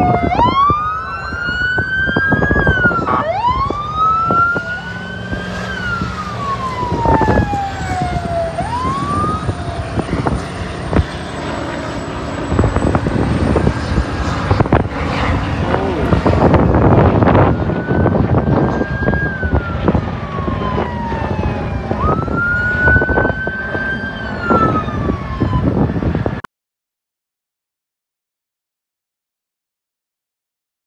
Oh,